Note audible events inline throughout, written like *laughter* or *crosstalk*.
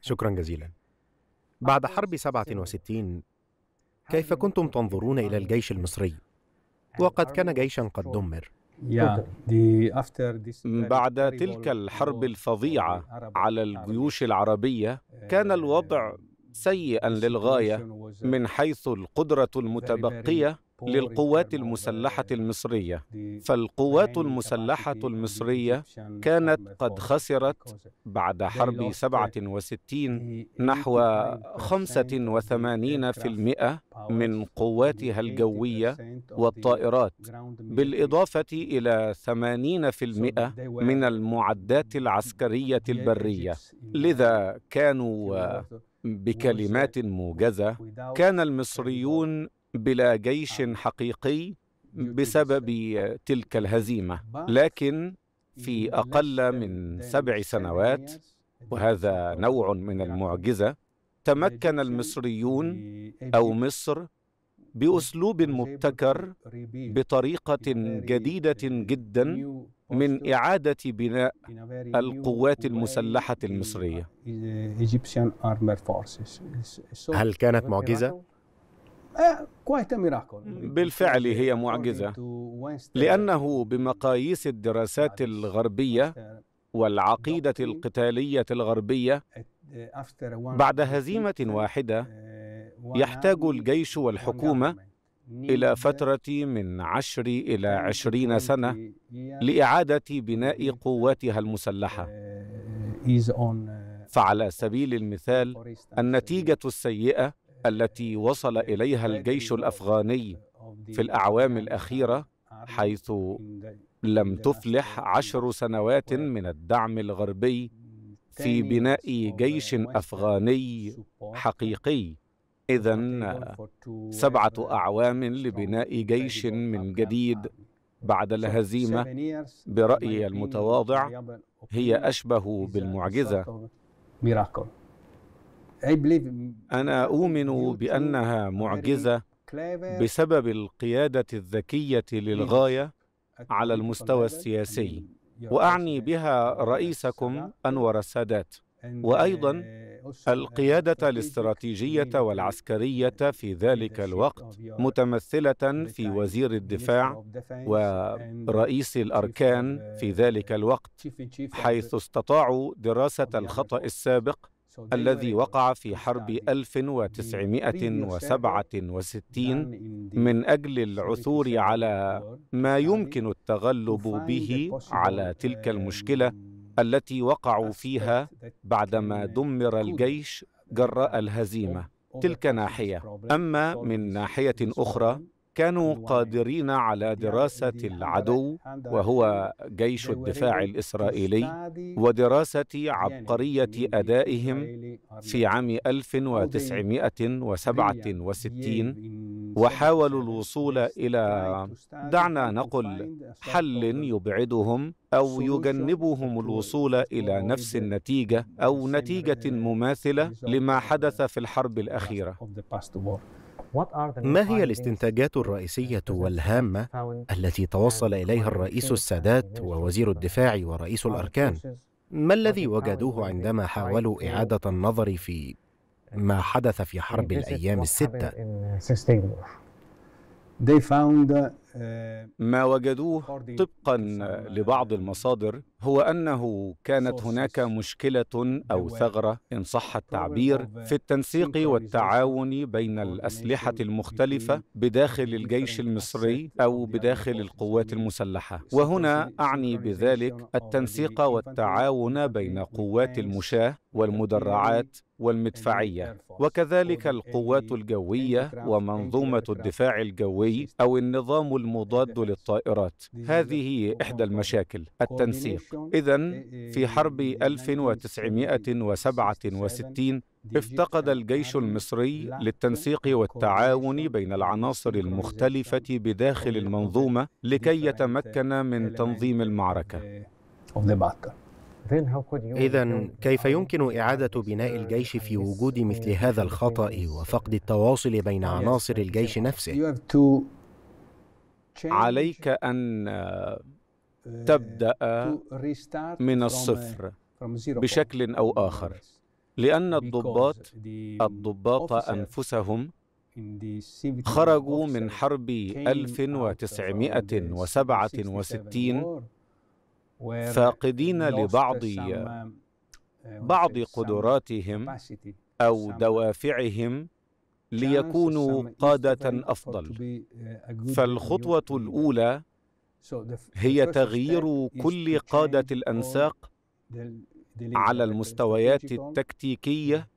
شكرا جزيلا. بعد حرب 67 كيف كنتم تنظرون إلى الجيش المصري؟ وقد كان جيشا قد دمر. بعد تلك الحرب الفظيعة على الجيوش العربية كان الوضع سيئا للغاية من حيث القدرة المتبقية. للقوات المسلحة المصرية. فالقوات المسلحة المصرية كانت قد خسرت بعد حرب 67 نحو 85% من قواتها الجوية والطائرات. بالإضافة إلى 80% من المعدات العسكرية البرية. لذا كانوا بكلمات موجزة. كان المصريون بلا جيش حقيقي بسبب تلك الهزيمة. لكن في أقل من سبع سنوات وهذا نوع من المعجزة تمكن المصريون أو مصر بأسلوب مبتكر بطريقة جديدة جدا من إعادة بناء القوات المسلحة المصرية. هل كانت معجزة؟ بالفعل هي معجزة. لأنه بمقاييس الدراسات الغربية والعقيدة القتالية الغربية بعد هزيمة واحدة يحتاج الجيش والحكومة إلى فترة من عشر إلى عشرين سنة لإعادة بناء قواتها المسلحة. فعلى سبيل المثال النتيجة السيئة التي وصل إليها الجيش الأفغاني في الأعوام الأخيرة حيث لم تفلح عشر سنوات من الدعم الغربي في بناء جيش أفغاني حقيقي. اذا سبعة أعوام لبناء جيش من جديد بعد الهزيمة برأيي المتواضع هي أشبه بالمعجزة. أنا أؤمن بأنها معجزة بسبب القيادة الذكية للغاية على المستوى السياسي. وأعني بها رئيسكم أنور السادات. وأيضا القيادة الاستراتيجية والعسكرية في ذلك الوقت متمثلة في وزير الدفاع ورئيس الأركان في ذلك الوقت حيث استطاعوا دراسة الخطأ السابق الذي وقع في حرب 1967 من أجل العثور على ما يمكن التغلب به على تلك المشكلة التي وقعوا فيها بعدما دمر الجيش جراء الهزيمة. تلك ناحية. أما من ناحية أخرى كانوا قادرين على دراسة العدو وهو جيش الدفاع الإسرائيلي ودراسة عبقرية أدائهم في عام 1967 وحاولوا الوصول إلى دعنا نقل حل يبعدهم أو يجنبهم الوصول إلى نفس النتيجة أو نتيجة مماثلة لما حدث في الحرب الأخيرة. ما هي الاستنتاجات الرئيسية والهامة التي توصل إليها الرئيس السادات ووزير الدفاع ورئيس الأركان؟ ما الذي وجدوه عندما حاولوا إعادة النظر في ما حدث في حرب الأيام الستة؟ ما وجدوه طبقا لبعض المصادر هو أنه كانت هناك مشكلة أو ثغرة إن صح التعبير في التنسيق والتعاون بين الأسلحة المختلفة بداخل الجيش المصري أو بداخل القوات المسلحة. وهنا أعني بذلك التنسيق والتعاون بين قوات المشاة والمدرعات والمدفعية. وكذلك القوات الجوية ومنظومة الدفاع الجوي أو النظام المضاد للطائرات. هذه إحدى المشاكل. التنسيق. اذا في حرب 1967 افتقد الجيش المصري للتنسيق والتعاون بين العناصر المختلفة بداخل المنظومة لكي يتمكن من تنظيم المعركة. إذا كيف يمكن إعادة بناء الجيش في وجود مثل هذا الخطأ وفقد التواصل بين عناصر الجيش نفسه؟ عليك أن تبدأ من الصفر بشكل أو آخر. لأن الضباط الضباط أنفسهم خرجوا من حرب 1967 فاقدين لبعض بعض قدراتهم أو دوافعهم ليكونوا قادة أفضل. فالخطوة الأولى هي تغيير كل قادة الأنساق على المستويات التكتيكية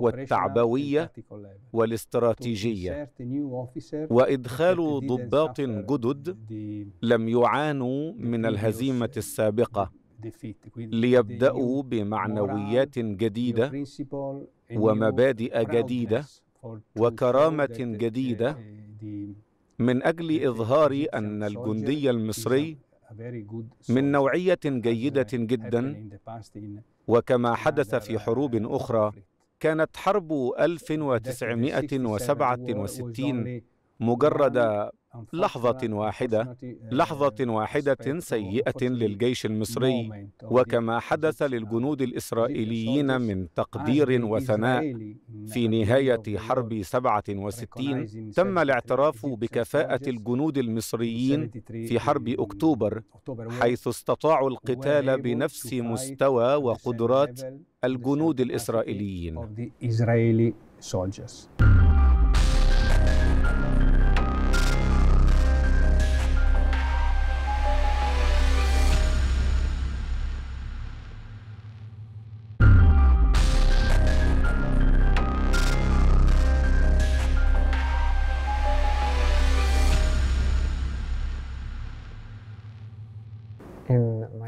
والتعبوية والاستراتيجية. وإدخال ضباط جدد لم يعانوا من الهزيمة السابقة. ليبدأوا بمعنويات جديدة ومبادئ جديدة وكرامة جديدة. من أجل إظهار أن الجندي المصري من نوعية جيدة جدا وكما حدث في حروب أخرى. كانت حرب 1967 مجرد لحظة واحدة لحظة واحدة سيئة للجيش المصري وكما حدث للجنود الإسرائيليين من تقدير وثناء في نهاية حرب 67 تم الاعتراف بكفاءة الجنود المصريين في حرب أكتوبر حيث استطاعوا القتال بنفس مستوى وقدرات الجنود الإسرائيليين.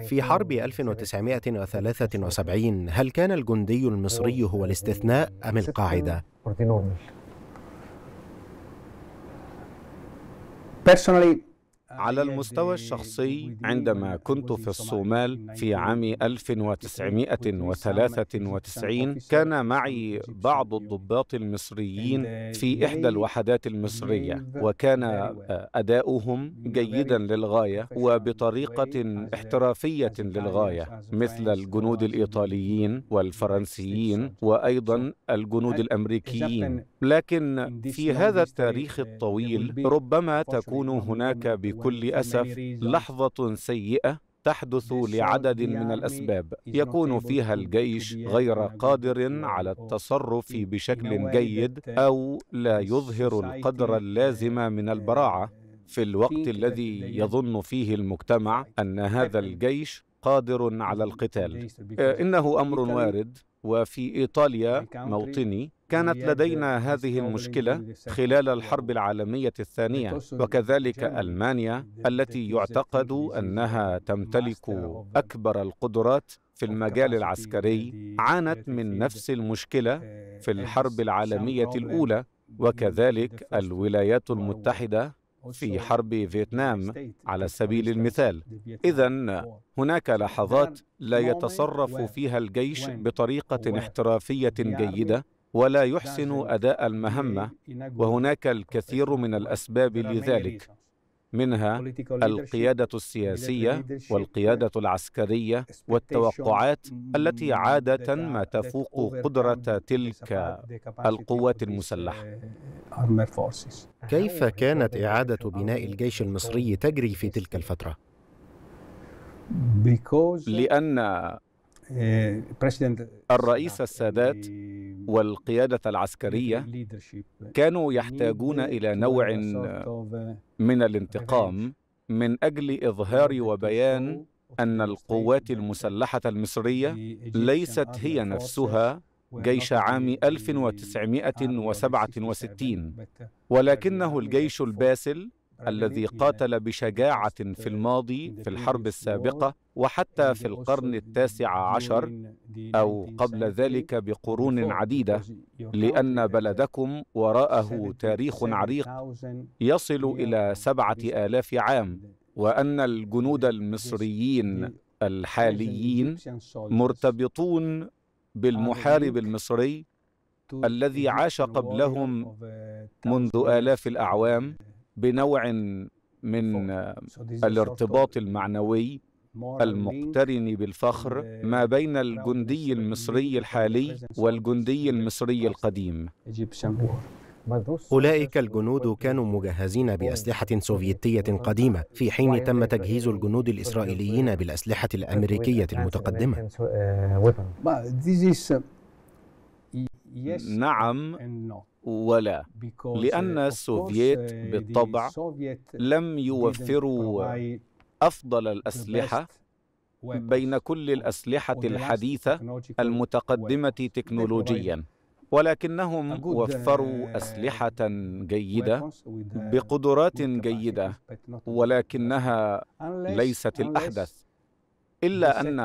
في حرب 1973 هل كان الجندي المصري هو الاستثناء أم القاعدة؟ على المستوى الشخصي عندما كنت في الصومال في عام 1993 كان معي بعض الضباط المصريين في إحدى الوحدات المصرية وكان أداؤهم جيدا للغاية وبطريقة احترافية للغاية مثل الجنود الإيطاليين والفرنسيين وأيضا الجنود الأمريكيين. لكن في هذا التاريخ الطويل ربما تكون هناك بكل أسف لحظة سيئة تحدث لعدد من الأسباب. يكون فيها الجيش غير قادر على التصرف بشكل جيد أو لا يظهر القدر اللازم من البراعة. في الوقت الذي يظن فيه المجتمع أن هذا الجيش قادر على القتال. إنه أمر وارد. وفي إيطاليا موطني كانت لدينا هذه المشكلة خلال الحرب العالمية الثانية. وكذلك ألمانيا التي يعتقد أنها تمتلك أكبر القدرات في المجال العسكري. عانت من نفس المشكلة في الحرب العالمية الأولى. وكذلك الولايات المتحدة في حرب فيتنام على سبيل المثال. اذا هناك لحظات لا يتصرف فيها الجيش بطريقة احترافية جيدة ولا يحسن أداء المهمة وهناك الكثير من الأسباب لذلك. منها القيادة السياسية والقيادة العسكرية والتوقعات التي عادة ما تفوق قدرة تلك القوات المسلحة. كيف كانت إعادة بناء الجيش المصري تجري في تلك الفترة؟ لأن الرئيس السادات والقيادة العسكرية كانوا يحتاجون إلى نوع من الانتقام من أجل إظهار وبيان أن القوات المسلحة المصرية ليست هي نفسها جيش عام 1967 ولكنه الجيش الباسل الذي قاتل بشجاعة في الماضي في الحرب السابقة وحتى في القرن التاسع عشر أو قبل ذلك بقرون عديدة لأن بلدكم وراءه تاريخ عريق يصل إلى سبعة آلاف عام وأن الجنود المصريين الحاليين مرتبطون بالمحارب المصري الذي عاش قبلهم منذ آلاف الأعوام بنوع من الارتباط المعنوي المقترن بالفخر ما بين الجندي المصري الحالي والجندي المصري القديم. أولئك الجنود كانوا مجهزين بأسلحة سوفيتية قديمة. في حين تم تجهيز الجنود الإسرائيليين بالأسلحة الأمريكية المتقدمة. نعم. ولا لأن السوفييت بالطبع لم يوفروا أفضل الأسلحة بين كل الأسلحة الحديثة المتقدمة تكنولوجياً. ولكنهم وفروا أسلحة جيدة بقدرات جيدة. ولكنها ليست الأحدث. إلا أن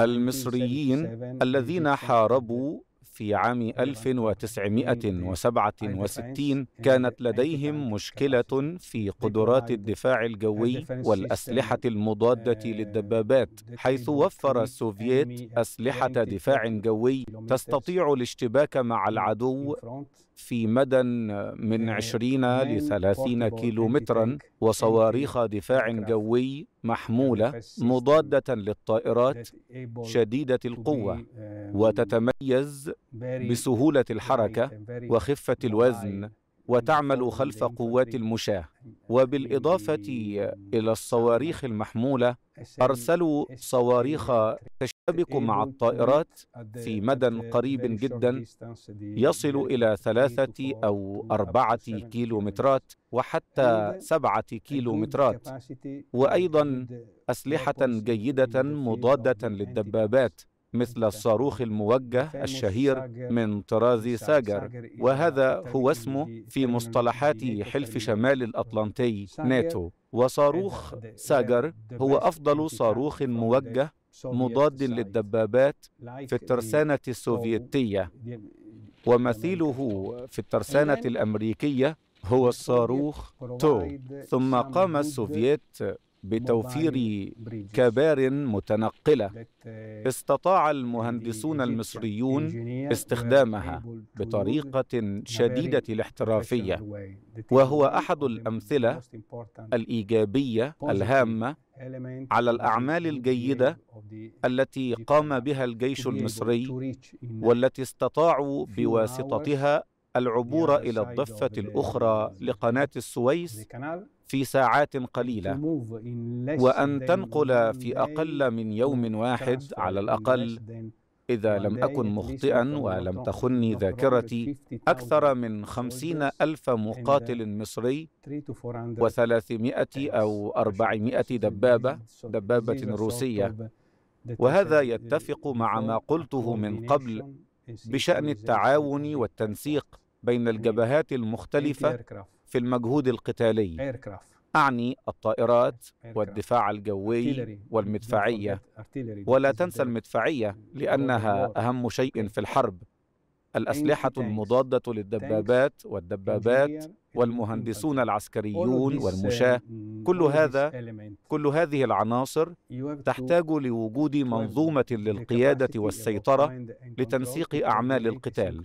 المصريين الذين حاربوا في عام 1967 كانت لديهم مشكلة في قدرات الدفاع الجوي والأسلحة المضادة للدبابات حيث وفر السوفييت أسلحة دفاع جوي تستطيع الاشتباك مع العدو في مدى من 20 ل 30 كيلومترا وصواريخ دفاع جوي محمولة مضادة للطائرات شديدة القوة وتتميز بسهولة الحركة وخفة الوزن وتعمل خلف قوات المشاة. وبالإضافة إلى الصواريخ المحمولة أرسلوا صواريخ تشتبك مع الطائرات في مدى قريب جدا يصل إلى ثلاثة أو أربعة كيلومترات وحتى سبعة كيلومترات. وأيضا أسلحة جيدة مضادة للدبابات مثل الصاروخ الموجه الشهير من طراز ساجر. وهذا هو اسمه في مصطلحات حلف شمال الأطلنطي ناتو. وصاروخ ساجر هو أفضل صاروخ موجه مضاد للدبابات في الترسانة السوفيتية. ومثيله في الترسانة الأمريكية هو الصاروخ تو. ثم قام السوفييت بتوفير كبار متنقلة. استطاع المهندسون المصريون استخدامها بطريقة شديدة الاحترافية. وهو أحد الأمثلة الإيجابية الهامة على الأعمال الجيدة التي قام بها الجيش المصري والتي استطاعوا بواسطتها العبور إلى الضفة الأخرى لقناة السويس في ساعات قليلة. وأن تنقل في أقل من يوم واحد على الأقل إذا لم أكن مخطئا ولم تخني ذاكرتي أكثر من خمسين ألف مقاتل مصري وثلاثمائة أو أربعمائة دبابة دبابة روسية. وهذا يتفق مع ما قلته من قبل بشأن التعاون والتنسيق بين الجبهات المختلفة في المجهود القتالي. أعني الطائرات والدفاع الجوي والمدفعية. ولا تنسى المدفعية لأنها أهم شيء في الحرب. الأسلحة المضادة للدبابات والدبابات والمهندسون العسكريون والمشاة كل هذا كل هذه العناصر تحتاج لوجود منظومة للقيادة والسيطرة لتنسيق أعمال القتال.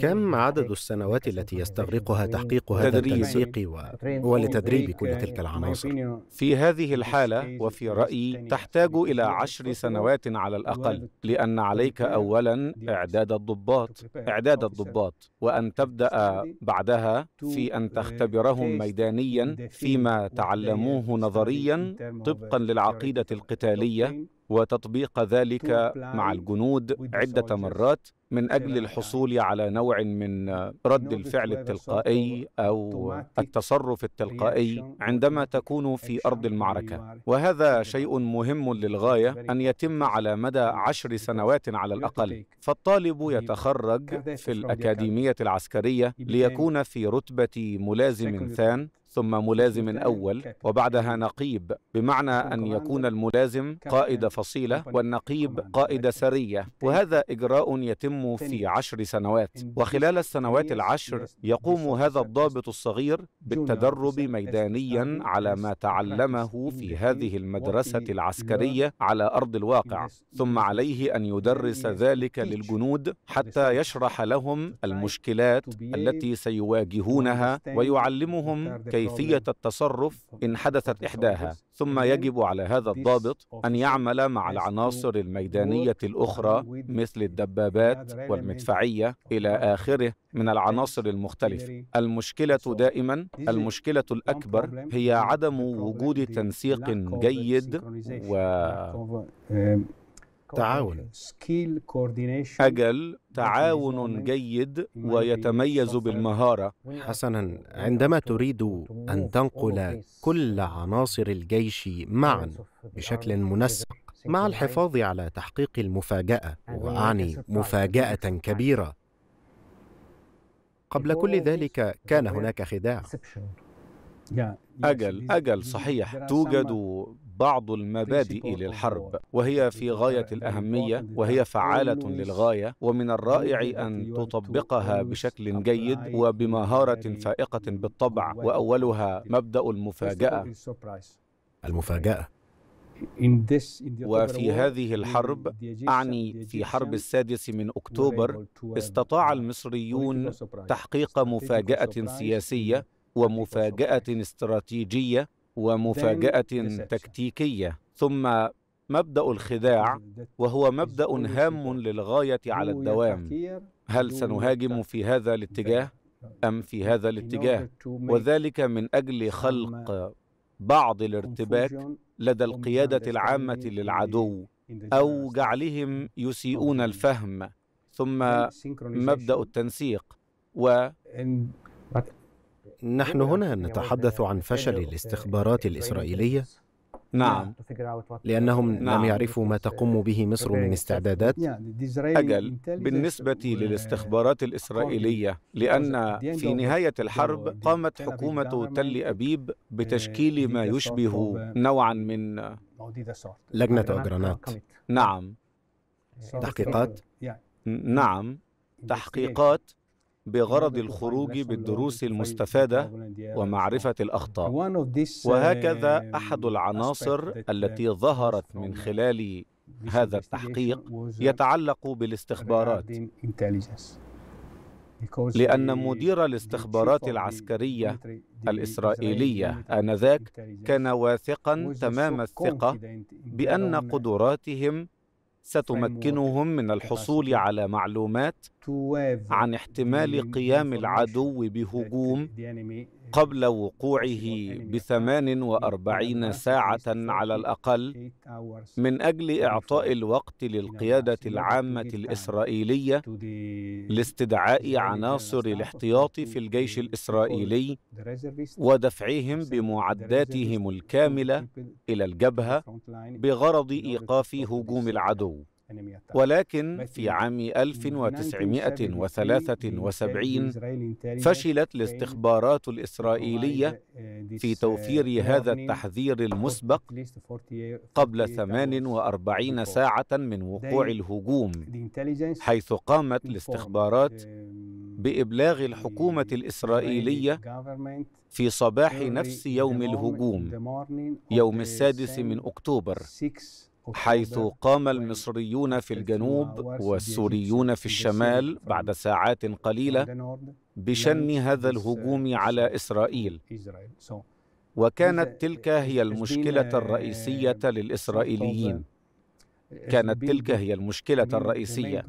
كم عدد السنوات التي يستغرقها تحقيق هذا التنسيق و... ولتدريب كل تلك العناصر؟ في هذه الحالة وفي رأيي تحتاج إلى عشر سنوات على الأقل. لأن عليك أولا إعداد الضباط. إعداد الضباط. وأن تبدأ بعدها في أن تختبرهم ميدانيا فيما تعلموه نظريا طبقا للعقيدة القتالية. وتطبيق ذلك مع الجنود عدة مرات من أجل الحصول على نوع من رد الفعل التلقائي أو التصرف التلقائي عندما تكون في أرض المعركة. وهذا شيء مهم للغاية أن يتم على مدى عشر سنوات على الأقل. فالطالب يتخرج في الأكاديمية العسكرية ليكون في رتبة ملازم ثان ثم ملازم أول وبعدها نقيب بمعنى أن يكون الملازم قائد فصيلة والنقيب قائد سرية. وهذا إجراء يتم في عشر سنوات. وخلال السنوات العشر يقوم هذا الضابط الصغير بالتدرب ميدانيا على ما تعلمه في هذه المدرسة العسكرية على أرض الواقع. ثم عليه أن يدرس ذلك للجنود حتى يشرح لهم المشكلات التي سيواجهونها ويعلمهم كيف كيفية التصرف إن حدثت إحداها. ثم يجب على هذا الضابط أن يعمل مع العناصر الميدانية الأخرى مثل الدبابات والمدفعية إلى آخره من العناصر المختلفة. المشكلة دائما المشكلة الأكبر هي عدم وجود تنسيق جيد و تعاون. أجل تعاون جيد ويتميز بالمهارة. حسنا عندما تريد أن تنقل كل عناصر الجيش معا بشكل منسق مع الحفاظ على تحقيق المفاجأة. وأعني مفاجأة كبيرة. قبل كل ذلك كان هناك خداع. أجل أجل صحيح. توجد بعض المبادئ للحرب وهي في غاية الأهمية وهي فعالة للغاية ومن الرائع أن تطبقها بشكل جيد وبمهارة فائقة بالطبع وأولها مبدأ المفاجأة. المفاجأة. وفي هذه الحرب أعني في حرب السادس من أكتوبر استطاع المصريون تحقيق مفاجأة سياسية ومفاجأة استراتيجية ومفاجأة تكتيكية. ثم مبدأ الخداع وهو مبدأ هام للغاية على الدوام. هل سنهاجم في هذا الاتجاه أم في هذا الاتجاه؟ وذلك من أجل خلق بعض الارتباك لدى القيادة العامة للعدو. أو جعلهم يسيئون الفهم. ثم مبدأ التنسيق. و نحن هنا نتحدث عن فشل الاستخبارات الإسرائيلية. نعم. لأنهم نعم. لم يعرفوا ما تقوم به مصر من استعدادات. أجل بالنسبة للاستخبارات الإسرائيلية لأن في نهاية الحرب قامت حكومة تل أبيب بتشكيل ما يشبه نوعا من لجنة أجرانات نعم. تحقيقات. نعم. تحقيقات بغرض الخروج بالدروس المستفادة ومعرفة الأخطاء. وهكذا أحد العناصر التي ظهرت من خلال هذا التحقيق يتعلق بالاستخبارات. لأن مدير الاستخبارات العسكرية الإسرائيلية آنذاك كان واثقا تمام الثقة بأن قدراتهم ستمكنهم من الحصول على معلومات عن احتمال قيام العدو بهجوم. قبل وقوعه بثمان وأربعين ساعة على الأقل من أجل إعطاء الوقت للقيادة العامة الإسرائيلية لاستدعاء عناصر الاحتياط في الجيش الإسرائيلي ودفعهم بمعداتهم الكاملة إلى الجبهة بغرض إيقاف هجوم العدو. ولكن في عام 1973 فشلت الاستخبارات الإسرائيلية في توفير هذا التحذير المسبق قبل 48 ساعة من وقوع الهجوم حيث قامت الاستخبارات بإبلاغ الحكومة الإسرائيلية في صباح نفس يوم الهجوم يوم السادس من أكتوبر. حيث قام المصريون في الجنوب والسوريون في الشمال بعد ساعات قليله بشن هذا الهجوم على اسرائيل وكانت تلك هي المشكلة الرئيسيه للاسرائيليين كانت تلك هي المشكلة الرئيسيه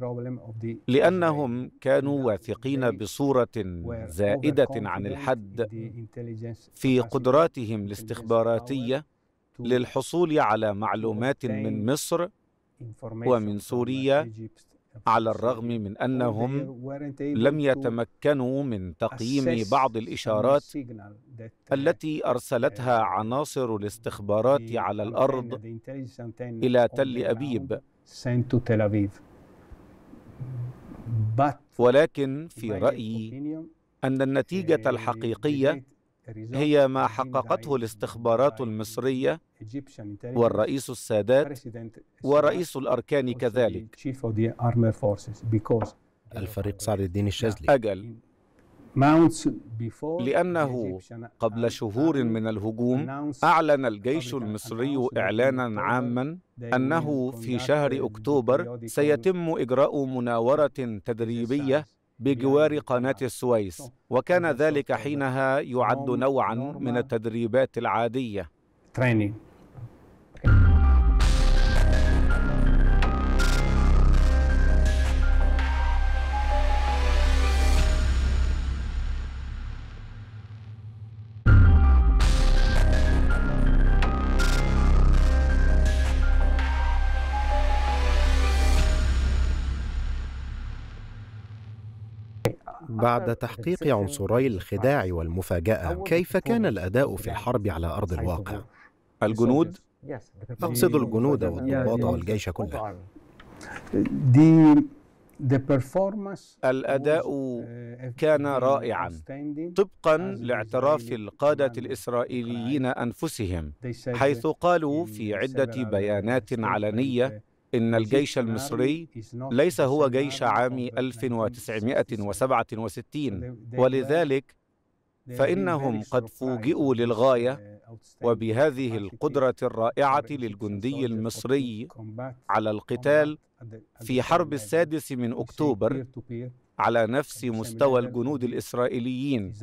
لانهم كانوا واثقين بصوره زائده عن الحد في قدراتهم الاستخباراتيه للحصول على معلومات من مصر ومن سوريا على الرغم من أنهم لم يتمكنوا من تقييم بعض الإشارات التي أرسلتها عناصر الاستخبارات على الأرض إلى تل أبيب. ولكن في رأيي أن النتيجة الحقيقية هي ما حققته الاستخبارات المصرية والرئيس السادات ورئيس الأركان كذلك. الفريق سعد الدين الشاذلي. أجل. لأنه قبل شهور من الهجوم أعلن الجيش المصري إعلانا عاما أنه في شهر أكتوبر سيتم إجراء مناورة تدريبية بجوار قناة السويس. وكان ذلك حينها يعد نوعا من التدريبات العادية. بعد تحقيق عنصري الخداع والمفاجأة كيف كان الأداء في الحرب على أرض الواقع؟ الجنود؟ أقصد الجنود والضباط والجيش كله. الأداء كان رائعا طبقا لاعتراف القادة الإسرائيليين أنفسهم حيث قالوا في عدة بيانات علنية إن الجيش المصري ليس هو جيش عام 1967 ولذلك فإنهم قد فوجئوا للغاية وبهذه القدرة الرائعة للجندي المصري على القتال في حرب السادس من أكتوبر على نفس مستوى الجنود الإسرائيليين.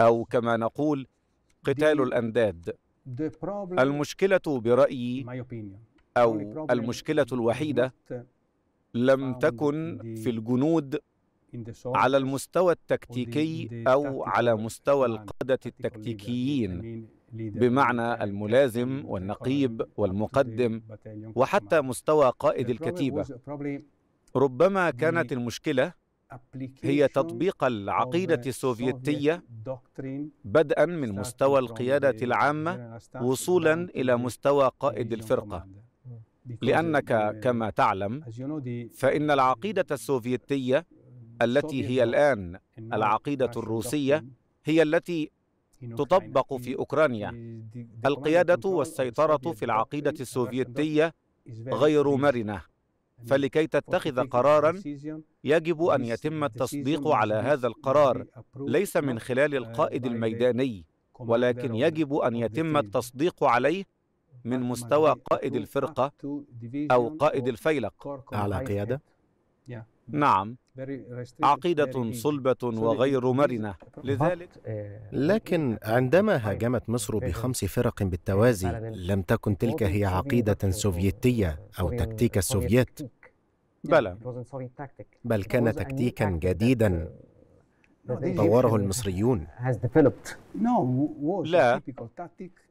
أو كما نقول قتال الأنداد. المشكلة برأيي أو المشكلة الوحيدة لم تكن في الجنود على المستوى التكتيكي أو على مستوى القادة التكتيكيين. بمعنى الملازم والنقيب والمقدم وحتى مستوى قائد الكتيبة. ربما كانت المشكلة هي تطبيق العقيدة السوفيتية بدءا من مستوى القيادة العامة وصولا إلى مستوى قائد الفرقة. لأنك كما تعلم فإن العقيدة السوفيتية التي هي الآن العقيدة الروسية هي التي تطبق في أوكرانيا القيادة والسيطرة في العقيدة السوفيتية غير مرنة فلكي تتخذ قرارا يجب أن يتم التصديق على هذا القرار ليس من خلال القائد الميداني ولكن يجب أن يتم التصديق عليه من مستوى قائد الفرقة أو قائد الفيلق. أعلى قيادة؟ نعم. عقيدة صلبة وغير مرنة. لذلك لكن عندما هاجمت مصر بخمس فرق بالتوازي لم تكن تلك هي عقيدة سوفيتية أو تكتيك السوفييت بلى. بل كان تكتيكا جديدا طوره المصريون. لا.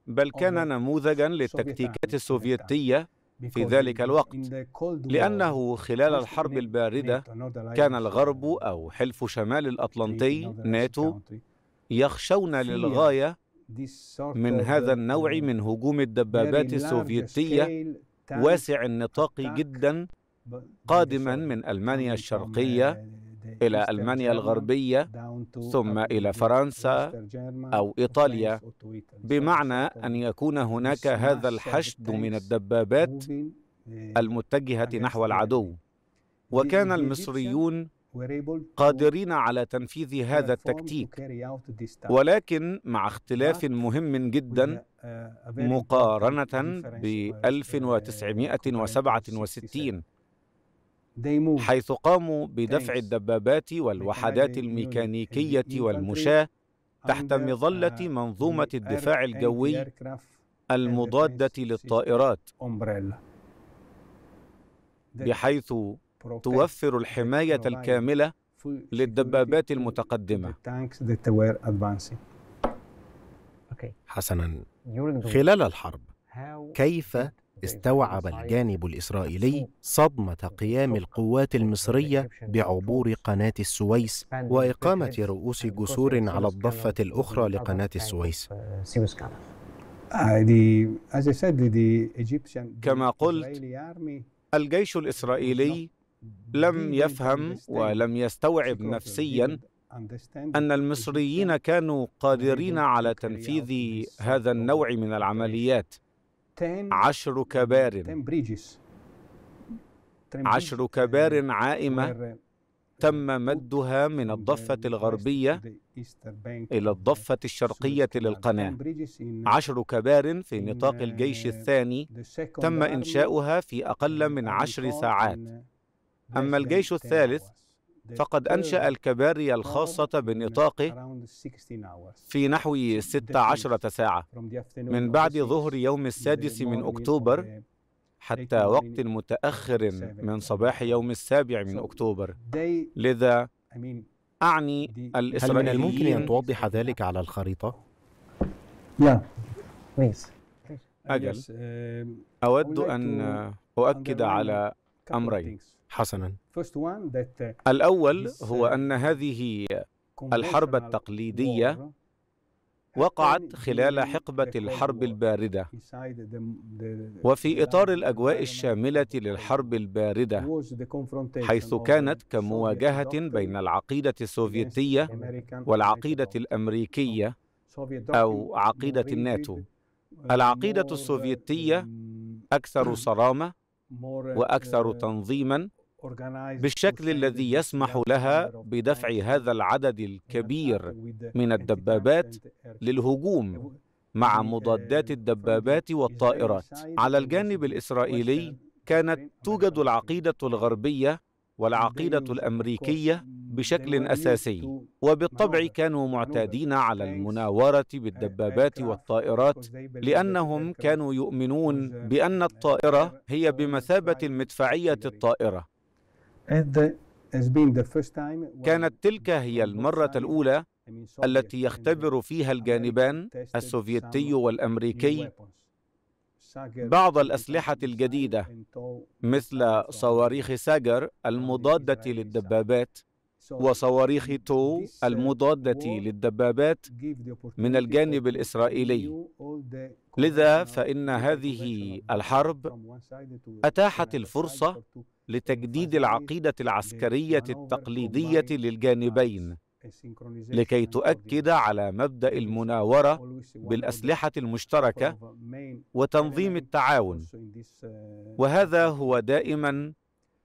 بل كان نموذجا للتكتيكات السوفيتية في ذلك الوقت لأنه خلال الحرب الباردة كان الغرب أو حلف شمال الأطلنطي ناتو يخشون للغاية من هذا النوع من هجوم الدبابات السوفيتية واسع النطاق جدا قادما من ألمانيا الشرقية إلى ألمانيا الغربية ثم إلى فرنسا أو إيطاليا. بمعنى أن يكون هناك هذا الحشد من الدبابات المتجهة نحو العدو. وكان المصريون قادرين على تنفيذ هذا التكتيك. ولكن مع اختلاف مهم جدا مقارنة ب 1967 حيث قاموا بدفع الدبابات والوحدات الميكانيكية والمشاة تحت مظلة منظومة الدفاع الجوي المضادة للطائرات. بحيث توفر الحماية الكاملة للدبابات المتقدمة. حسنا. خلال الحرب كيف استوعب الجانب الإسرائيلي صدمة قيام القوات المصرية بعبور قناة السويس وإقامة رؤوس جسور على الضفة الأخرى لقناة السويس. كما قلت الجيش الإسرائيلي لم يفهم ولم يستوعب نفسيا أن المصريين كانوا قادرين على تنفيذ هذا النوع من العمليات. عشر كبار. عشر كبار عائمة تم مدها من الضفة الغربية إلى الضفة الشرقية للقناة. عشر كبار في نطاق الجيش الثاني. تم إنشاؤها في أقل من عشر ساعات. أما الجيش الثالث فقد أنشأ الكباري الخاصة بنطاقه في نحو 16 ساعة. من بعد ظهر يوم السادس من أكتوبر حتى وقت متأخر من صباح يوم السابع من أكتوبر. لذا أعني هل من الممكن أن توضح ذلك على الخريطة؟ أجل. أود أن أؤكد على أمرين. حسنا. الأول هو أن هذه الحرب التقليدية وقعت خلال حقبة الحرب الباردة. وفي إطار الأجواء الشاملة للحرب الباردة حيث كانت كمواجهة بين العقيدة السوفيتية والعقيدة الأمريكية أو عقيدة الناتو. العقيدة السوفيتية أكثر *coughs* صرامة وأكثر تنظيما بالشكل الذي يسمح لها بدفع هذا العدد الكبير من الدبابات للهجوم مع مضادات الدبابات والطائرات. على الجانب الإسرائيلي كانت توجد العقيدة الغربية والعقيدة الأمريكية بشكل أساسي. وبالطبع كانوا معتادين على المناورة بالدبابات والطائرات لأنهم كانوا يؤمنون بأن الطائرة هي بمثابة المدفعية الطائرة. كانت تلك هي المرة الأولى التي يختبر فيها الجانبان السوفيتي والأمريكي بعض الأسلحة الجديدة مثل صواريخ ساجر المضادة للدبابات وصواريخ تو المضادة للدبابات من الجانب الإسرائيلي. لذا فإن هذه الحرب أتاحت الفرصة لتجديد العقيدة العسكرية التقليدية للجانبين لكي تؤكد على مبدأ المناورة بالأسلحة المشتركة وتنظيم التعاون. وهذا هو دائما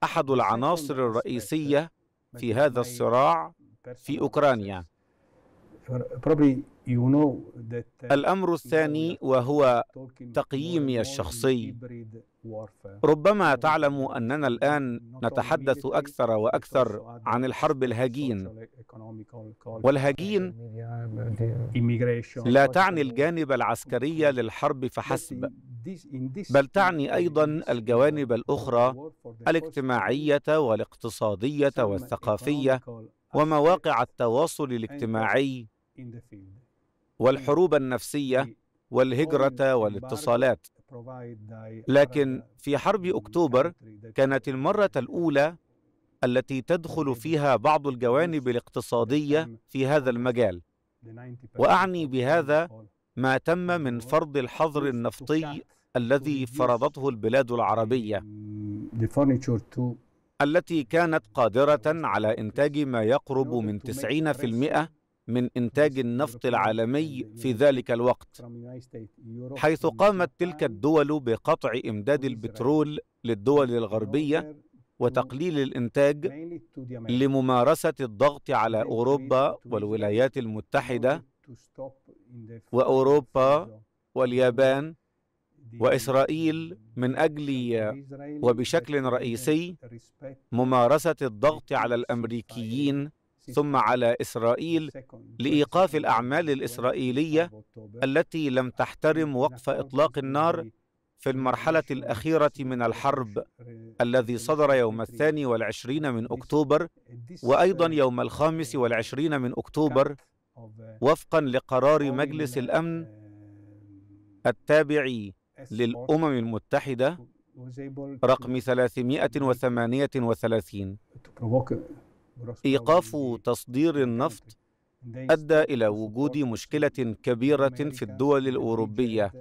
أحد العناصر الرئيسية في هذا الصراع في أوكرانيا. الأمر الثاني وهو تقييمي الشخصي. ربما تعلم أننا الآن نتحدث أكثر وأكثر عن الحرب الهجين. والهجين لا تعني الجانب العسكري للحرب فحسب بل تعني أيضا الجوانب الأخرى الاجتماعية والاقتصادية والثقافية ومواقع التواصل الاجتماعي والحروب النفسية والهجرة والاتصالات. لكن في حرب أكتوبر كانت المرة الأولى التي تدخل فيها بعض الجوانب الاقتصادية في هذا المجال. وأعني بهذا ما تم من فرض الحظر النفطي الذي فرضته البلاد العربية. التي كانت قادرة على إنتاج ما يقرب من 90% من إنتاج النفط العالمي في ذلك الوقت حيث قامت تلك الدول بقطع إمداد البترول للدول الغربية وتقليل الإنتاج لممارسة الضغط على أوروبا والولايات المتحدة وأوروبا واليابان وإسرائيل من أجل وبشكل رئيسي ممارسة الضغط على الأمريكيين ثم على إسرائيل لإيقاف الأعمال الإسرائيلية التي لم تحترم وقف إطلاق النار في المرحلة الأخيرة من الحرب الذي صدر يوم الثاني والعشرين من أكتوبر وأيضا يوم الخامس والعشرين من أكتوبر وفقا لقرار مجلس الأمن التابع للأمم المتحدة رقم 338 إيقاف تصدير النفط أدى إلى وجود مشكلة كبيرة في الدول الأوروبية.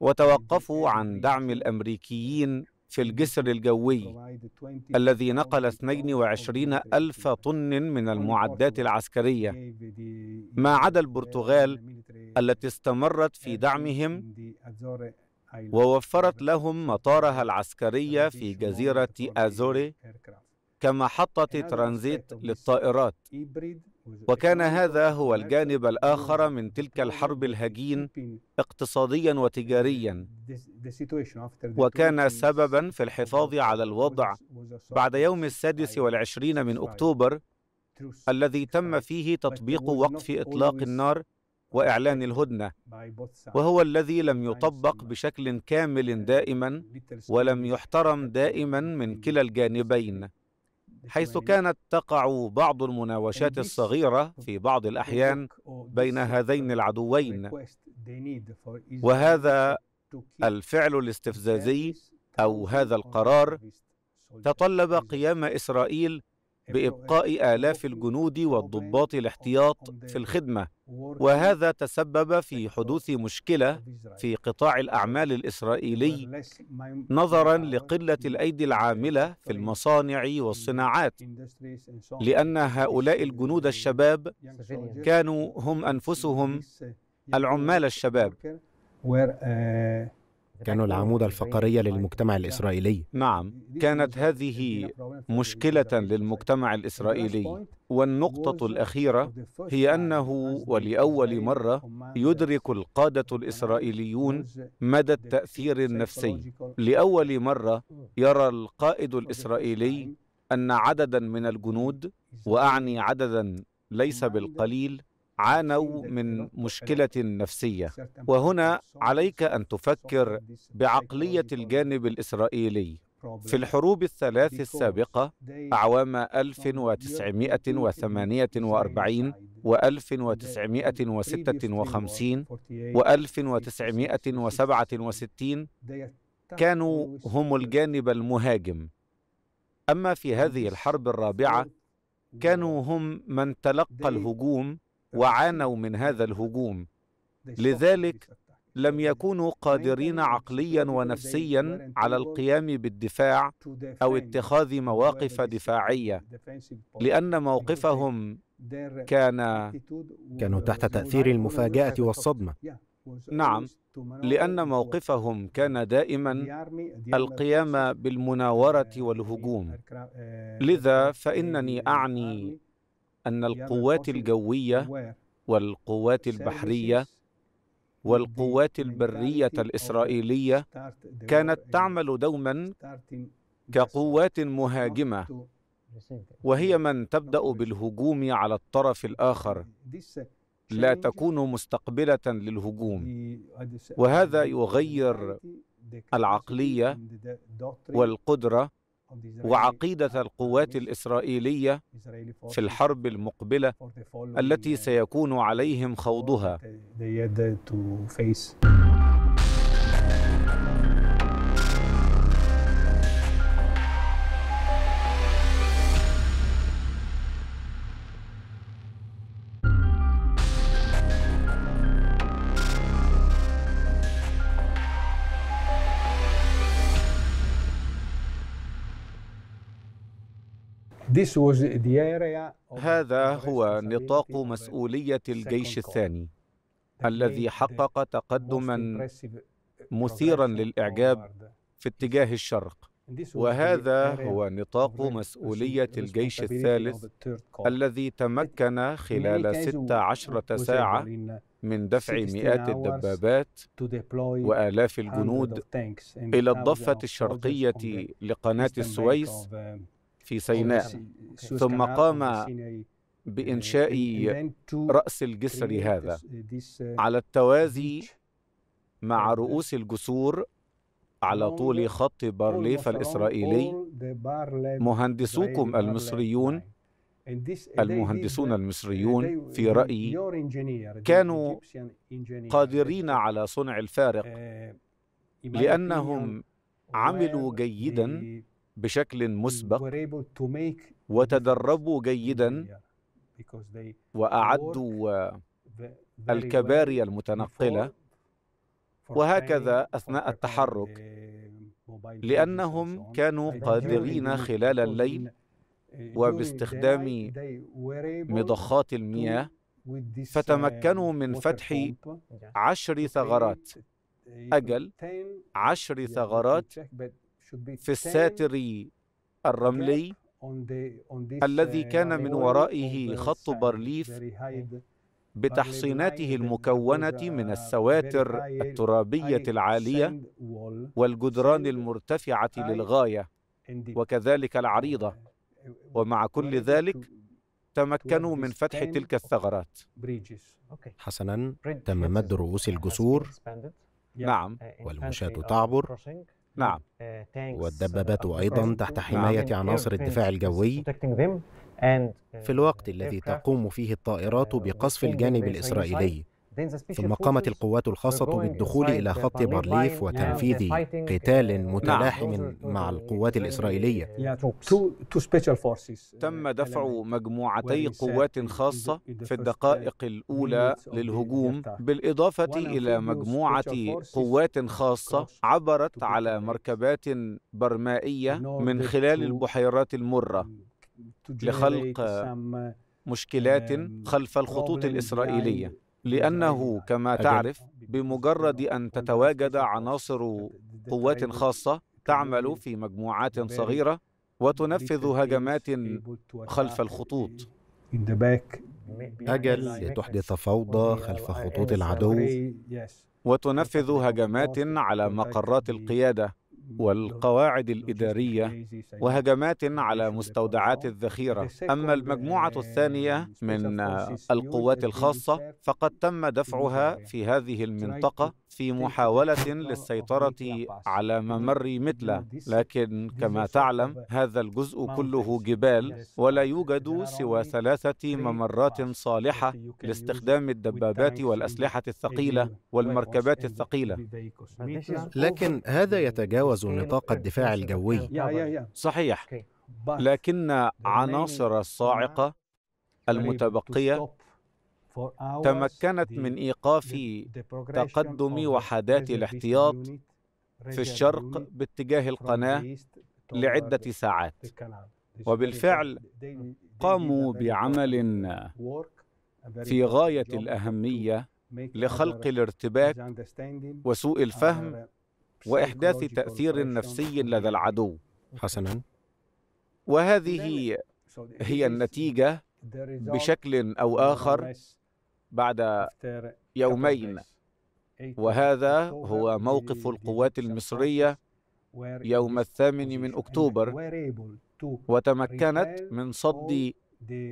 وتوقفوا عن دعم الأمريكيين في الجسر الجوي الذي نقل 22 ألف طن من المعدات العسكرية. ما عدا البرتغال التي استمرت في دعمهم ووفرت لهم مطارها العسكري في جزيرة آزوري. كمحطة ترانزيت للطائرات. وكان هذا هو الجانب الآخر من تلك الحرب الهجين اقتصاديا وتجاريا. وكان سببا في الحفاظ على الوضع بعد يوم السادس والعشرين من أكتوبر الذي تم فيه تطبيق وقف إطلاق النار وإعلان الهدنة. وهو الذي لم يطبق بشكل كامل دائما ولم يحترم دائما من كلا الجانبين. حيث كانت تقع بعض المناوشات الصغيرة في بعض الأحيان بين هذين العدوين. وهذا الفعل الاستفزازي أو هذا القرار تطلب قيام إسرائيل بإبقاء آلاف الجنود والضباط الاحتياط في الخدمة وهذا تسبب في حدوث مشكلة في قطاع الأعمال الإسرائيلي نظرا لقلة الأيدي العاملة في المصانع والصناعات لأن هؤلاء الجنود الشباب كانوا هم أنفسهم العمال الشباب. كانوا العمود الفقري للمجتمع الإسرائيلي. نعم كانت هذه مشكلة للمجتمع الإسرائيلي. والنقطة الأخيرة هي أنه ولأول مرة يدرك القادة الإسرائيليون مدى التأثير النفسي. لأول مرة يرى القائد الإسرائيلي أن عددا من الجنود وأعني عددا ليس بالقليل عانوا من مشكلة نفسية. وهنا عليك أن تفكر بعقلية الجانب الإسرائيلي. في الحروب الثلاث السابقة أعوام 1948 و 1956 و 1967 كانوا هم الجانب المهاجم. أما في هذه الحرب الرابعة كانوا هم من تلقى الهجوم وعانوا من هذا الهجوم. لذلك لم يكونوا قادرين عقليا ونفسيا على القيام بالدفاع أو اتخاذ مواقف دفاعية. لأن موقفهم كان كانوا تحت تأثير المفاجاه والصدمة. نعم. لأن موقفهم كان دائما القيام بالمناورة والهجوم. لذا فإنني أعني أن القوات الجوية والقوات البحرية والقوات البرية الإسرائيلية كانت تعمل دوما كقوات مهاجمة. وهي من تبدأ بالهجوم على الطرف الآخر. لا تكون مستقبلة للهجوم. وهذا يغير العقلية والقدرة وعقيدة القوات الإسرائيلية في الحرب المقبلة التي سيكون عليهم خوضها. هذا هو نطاق مسؤولية الجيش الثاني الذي حقق تقدما مثيرا للإعجاب في اتجاه الشرق. وهذا هو نطاق مسؤولية الجيش الثالث الذي تمكن خلال ست عشرة ساعة من دفع مئات الدبابات وآلاف الجنود إلى الضفة الشرقية لقناة السويس في سيناء. ثم قام بإنشاء رأس الجسر هذا على التوازي مع رؤوس الجسور على طول خط بارليف الإسرائيلي مهندسوكم المصريون. المهندسون المصريون في رأيي كانوا قادرين على صنع الفارق. لأنهم عملوا جيدا بشكل مسبق وتدربوا جيدا وأعدوا الكباري المتنقلة. وهكذا أثناء التحرك. لأنهم كانوا قادرين خلال الليل وباستخدام مضخات المياه. فتمكنوا من فتح عشر ثغرات. أجل عشر ثغرات في الساتر الرملي الذي كان من ورائه خط بارليف بتحصيناته المكونة من السواتر الترابية العالية والجدران المرتفعة للغاية وكذلك العريضة. ومع كل ذلك تمكنوا من فتح تلك الثغرات. حسنا تم مد رؤوس الجسور. نعم. والمشاة تعبر. نعم. والدبابات أيضا تحت حماية عناصر الدفاع الجوي. في الوقت الذي تقوم فيه الطائرات بقصف الجانب الإسرائيلي. ثم قامت القوات الخاصة بالدخول إلى خط بارليف وتنفيذ قتال متلاحم مع القوات الإسرائيلية. تم دفع مجموعتي قوات خاصة في الدقائق الأولى للهجوم بالإضافة إلى مجموعة قوات خاصة عبرت على مركبات برمائية من خلال البحيرات المرة لخلق مشكلات خلف الخطوط الإسرائيلية. لأنه كما تعرف بمجرد أن تتواجد عناصر قوات خاصة تعمل في مجموعات صغيرة وتنفذ هجمات خلف الخطوط. أجل لتحدث فوضى خلف خطوط العدو. وتنفذ هجمات على مقرات القيادة. والقواعد الإدارية وهجمات على مستودعات الذخيرة. أما المجموعة الثانية من القوات الخاصة فقد تم دفعها في هذه المنطقة. في محاولة للسيطرة على ممر متلة لكن كما تعلم هذا الجزء كله جبال ولا يوجد سوى ثلاثة ممرات صالحة لاستخدام الدبابات والأسلحة الثقيلة والمركبات الثقيلة. لكن هذا يتجاوز نطاق الدفاع الجوي. صحيح. لكن عناصر الصاعقة المتبقية تمكنت من إيقاف تقدم وحدات الاحتياط في الشرق باتجاه القناة لعدة ساعات. وبالفعل قاموا بعمل في غاية الأهمية لخلق الارتباك وسوء الفهم وإحداث تأثير نفسي لدى العدو. حسنا. وهذه هي النتيجة بشكل أو آخر بعد يومين. وهذا هو موقف القوات المصرية يوم الثامن من أكتوبر. وتمكنت من صد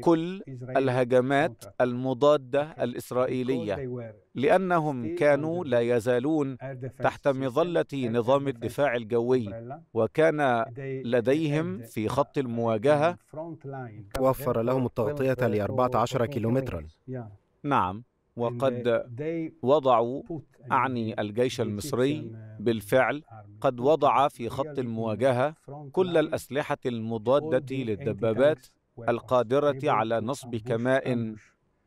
كل الهجمات المضادة الإسرائيلية. لأنهم كانوا لا يزالون تحت مظلة نظام الدفاع الجوي. وكان لديهم في خط المواجهة وفر لهم التغطية ل 14 كيلومترا. نعم وقد وضعوا أعني الجيش المصري بالفعل قد وضع في خط المواجهة كل الأسلحة المضادة للدبابات القادرة على نصب كماء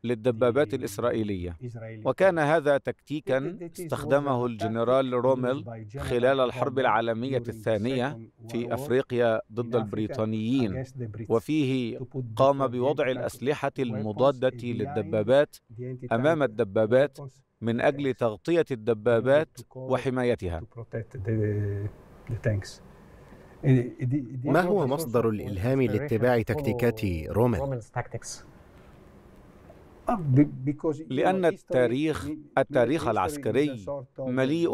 للدبابات الإسرائيلية. وكان هذا تكتيكا استخدمه الجنرال روميل خلال الحرب العالمية الثانية في أفريقيا ضد البريطانيين. وفيه قام بوضع الأسلحة المضادة للدبابات أمام الدبابات من أجل تغطية الدبابات وحمايتها. ما هو مصدر الإلهام لاتباع تكتيكات رومل؟ لأن التاريخ التاريخ العسكري مليء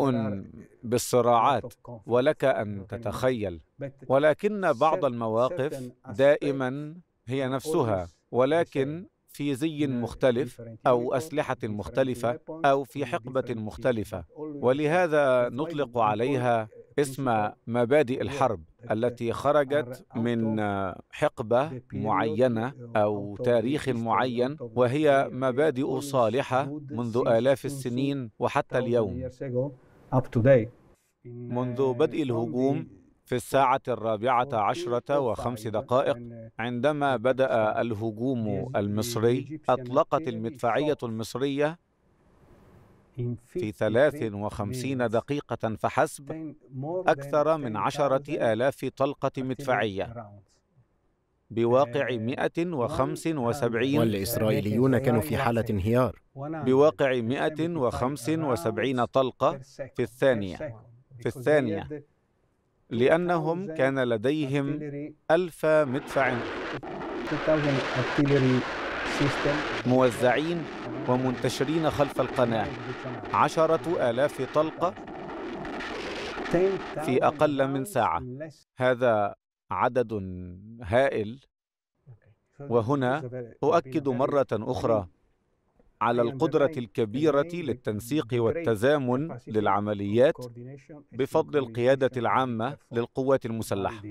بالصراعات ولك أن تتخيل. ولكن بعض المواقف دائما هي نفسها. ولكن في زي مختلف أو أسلحة مختلفة أو في حقبة مختلفة. ولهذا نطلق عليها اسم مبادئ الحرب. التي خرجت من حقبة معينة أو تاريخ معين وهي مبادئ صالحة منذ آلاف السنين وحتى اليوم. منذ بدء الهجوم في الساعة الرابعة عشرة وخمس دقائق عندما بدأ الهجوم المصري أطلقت المدفعية المصرية في ثلاث وخمسين دقيقة فحسب أكثر من عشرة آلاف طلقة مدفعية. بواقع 175 والإسرائيليون كانوا في حالة انهيار. بواقع 175 طلقة في الثانية. في الثانية. لأنهم كان لديهم ألف مدفع. موزعين ومنتشرين خلف القناة. عشرة آلاف طلقة في أقل من ساعة. هذا عدد هائل. وهنا أؤكد مرة أخرى على القدرة الكبيرة للتنسيق والتزامن للعمليات بفضل القيادة العامة للقوات المسلحة.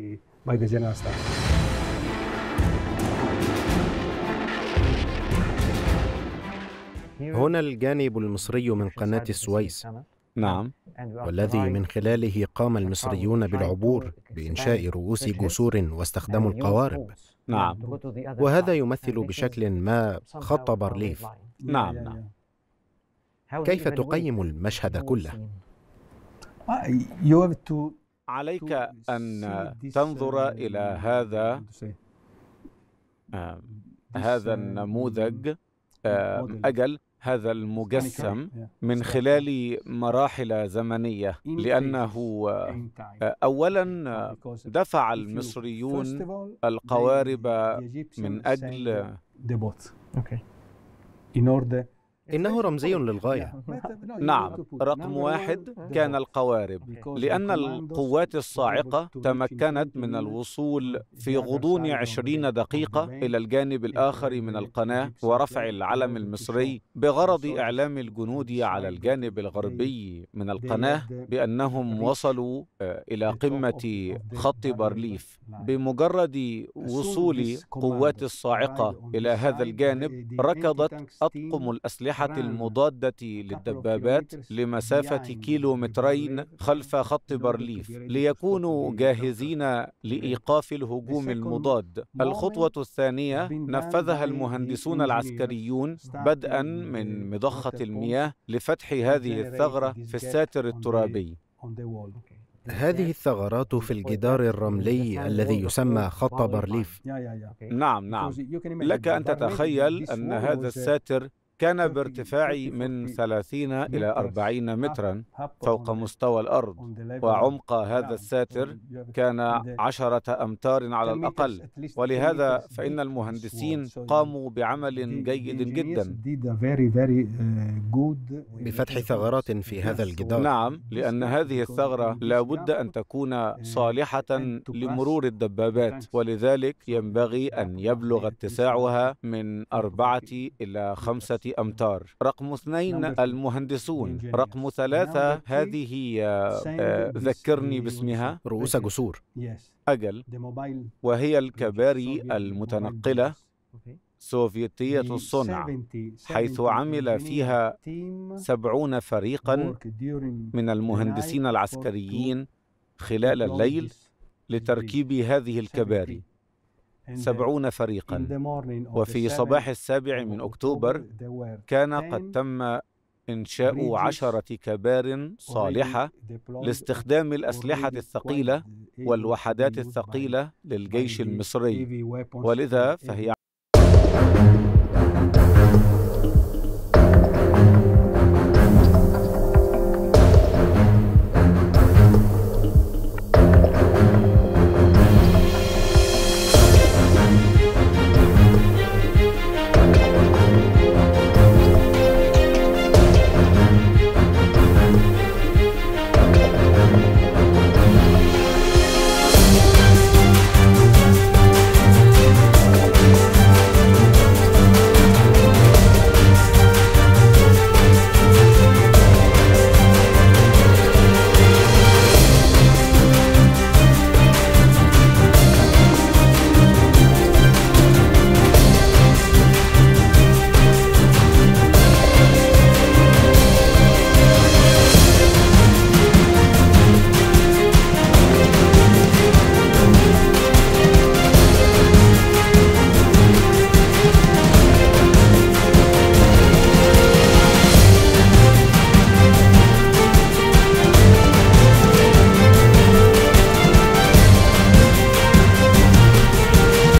هنا الجانب المصري من قناة السويس. نعم. والذي من خلاله قام المصريون بالعبور بإنشاء رؤوس جسور واستخدموا القوارب. نعم. وهذا يمثل بشكل ما خط بارليف. نعم نعم. كيف تقيم المشهد كله؟ عليك أن تنظر إلى هذا آه هذا النموذج آه أجل. هذا المجسم من خلال مراحل زمنية لأنه أولا دفع المصريون القوارب من أجل إنه رمزي للغاية نعم رقم واحد كان القوارب لأن القوات الصاعقة تمكنت من الوصول في غضون عشرين دقيقة إلى الجانب الآخر من القناة ورفع العلم المصري بغرض إعلام الجنود على الجانب الغربي من القناة بأنهم وصلوا إلى قمة خط بارليف بمجرد وصول قوات الصاعقة إلى هذا الجانب ركضت أطقم الأسلحة الأسلحة المضادة للدبابات لمسافة كيلومترين خلف خط بارليف ليكونوا جاهزين لإيقاف الهجوم المضاد. الخطوة الثانية نفذها المهندسون العسكريون بدءا من مضخة المياه لفتح هذه الثغرة في الساتر الترابي. هذه الثغرات في الجدار الرملي الذي يسمى خط بارليف نعم نعم. لك أن تتخيل أن هذا الساتر كان بارتفاع من 30 إلى 40 مترا فوق مستوى الأرض. وعمق هذا الساتر كان عشرة أمتار على الأقل. ولهذا فإن المهندسين قاموا بعمل جيد جدا. بفتح ثغرات في هذا الجدار. نعم لأن هذه الثغرة لابد أن تكون صالحة لمرور الدبابات. ولذلك ينبغي أن يبلغ اتساعها من أربعة إلى خمسة أمتار. رقم اثنين المهندسون. رقم ثلاثة هذه ذكرني باسمها. رؤوس جسور. أجل. وهي الكباري المتنقلة. سوفيتية الصنع. حيث عمل فيها سبعون فريقا من المهندسين العسكريين خلال الليل لتركيب هذه الكباري. سبعون فريقا. وفي صباح السابع من أكتوبر كان قد تم إنشاء عشرة كبار صالحة لاستخدام الأسلحة الثقيلة والوحدات الثقيلة للجيش المصري. ولذا فهي